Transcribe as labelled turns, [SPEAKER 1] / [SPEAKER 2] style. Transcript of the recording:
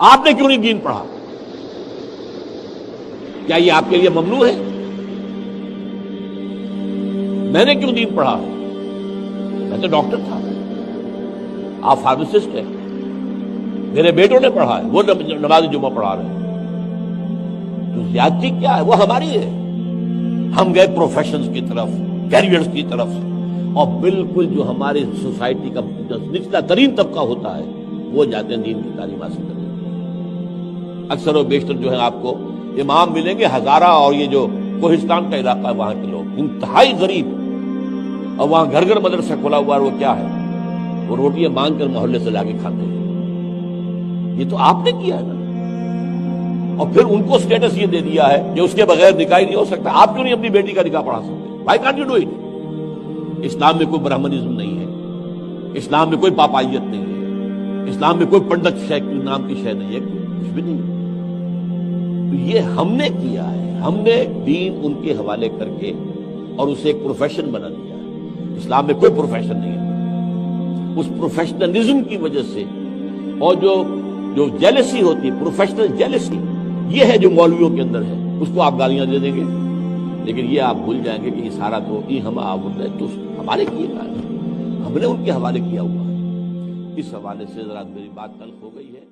[SPEAKER 1] आपने क्यों नहीं दीन पढ़ा? क्या ये आपके लिए ममनू है? मैंने क्यों दीन पढ़ा? मैं तो डॉक्टर था। आप फार्मासिस्ट हैं। मेरे बेटों ने पढ़ा है। वो नमाज़ जुमा पढ़ा रहे हैं। तो ज्यादती क्या है? वो हमारी है। हम गए प्रोफेशन की तरफ़ कैरियर्स की तरफ़। और बिल्कुल जो हमारे सोसाइटी का निचला तरीन तबका होता है, वो जाते हैं दीन की तालीम हासिल करने। अक्सर बेशतर जो है आपको इमाम मिलेंगे हजारा और ये जो कोहिस्तान का इलाका है, वहाँ के लोग। इंतहाई गरीब। और वहाँ घर घर मदरसा खुला हुआ वो क्या है? वो रोटियाँ मांग कर मोहल्ले से लाके खाते हैं। ये तो आपने किया है ना? और फिर उनको स्टेटस ये दे दिया है कि उसके बगैर निकाह नहीं हो सकता। आप क्यों नहीं अपनी बेटी का निकाह पढ़ा सकते? Why can't you do it इस्लाम में कोई ब्राह्मणिज्म नहीं है। इस्लाम में कोई पापाइत नहीं है। इस्लाम में कोई पंडित शेख नाम की शय नहीं है। कुछ भी नहीं तो ये हमने किया है। हमने दीन उनके हवाले करके और उसे एक प्रोफेशन बना दिया है। इस्लाम में कोई प्रोफेशन नहीं है। उस प्रोफेशनलिज्म की वजह से और जो जो जेलसी होती है प्रोफेशनल जेलसी ये है जो मौलवियों के अंदर है। उसको आप गालियाँ दे देंगे। लेकिन ये आप भूल जाएँगे कि ये सारा तो ये हम आप तो हमारे किए हमने उनके हवाले किया हुआ है। इस हवाले से जरा मेरी बात कल हो गई है।